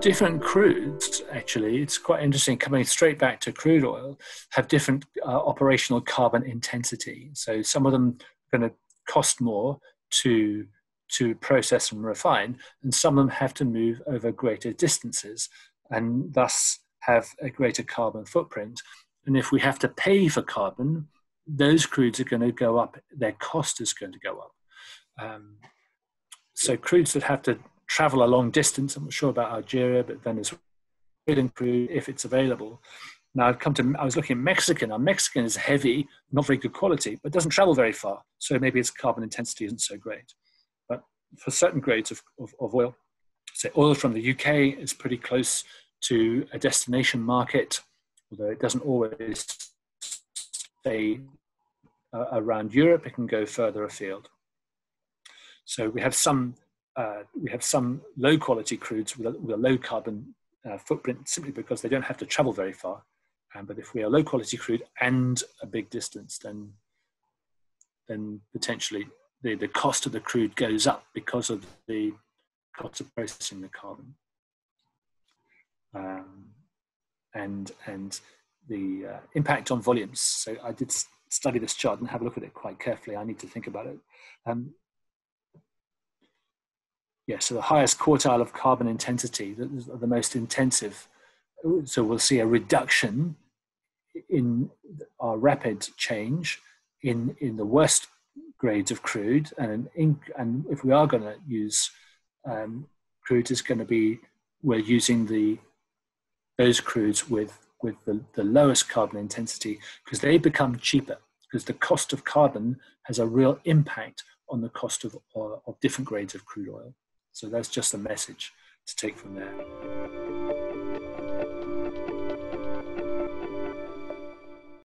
different crudes, actually, it's quite interesting coming straight back to crude oil, have different uh, operational carbon intensity. So some of them are going to cost more to to process and refine, and some of them have to move over greater distances and thus have a greater carbon footprint. And if we have to pay for carbon, those crudes are going to go up, their cost is going to go up. Um, so crudes that have to travel a long distance, I'm not sure about Algeria, but Venezuelan crude, if it's available. Now I've come to, I was looking at Mexican. Now Mexican is heavy, not very good quality, but doesn't travel very far. So maybe its carbon intensity isn't so great. But for certain grades of, of, of oil, say oil from the UK is pretty close to a destination market, although it doesn't always stay uh, around Europe, it can go further afield. So we have some uh, we have some low quality crudes with a, with a low carbon uh, footprint simply because they don't have to travel very far. Um, but if we are low quality crude and a big distance, then then potentially the, the cost of the crude goes up because of the cost of processing the carbon. Um, and and the uh, impact on volumes. So I did study this chart and have a look at it quite carefully. I need to think about it. Um, yeah, so the highest quartile of carbon intensity, the, most intensive. So we'll see a reduction in our rapid change in, in the worst grades of crude. And, and if we are going to use um, crude, is going to be, we're using the, those crudes with, with the, the lowest carbon intensity because they become cheaper because the cost of carbon has a real impact on the cost of, uh, of different grades of crude oil. So that's just a message to take from there.